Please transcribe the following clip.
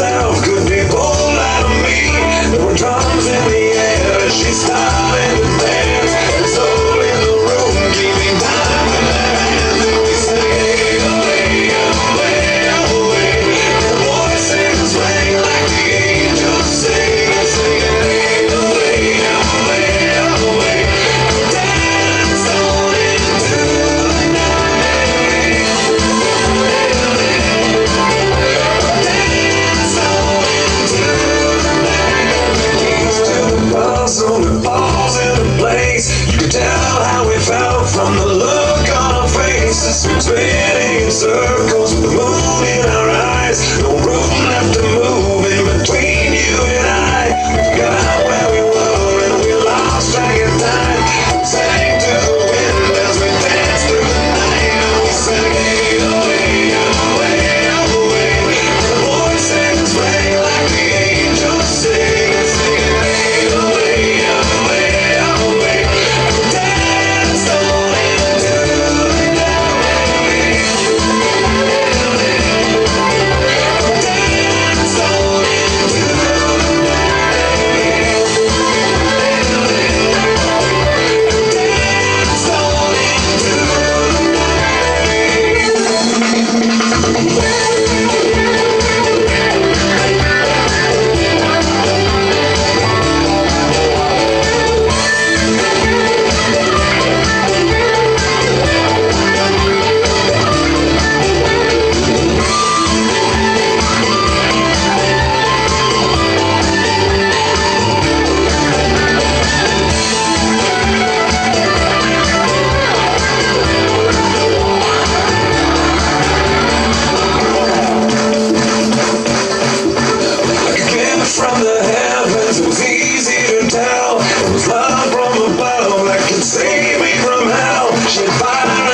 Good. From the look on our faces, we're spinning circles. from the heavens, it was easy to tell. It was love from the bottom that could save me from hell. She fired.